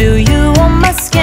Do you want my skin?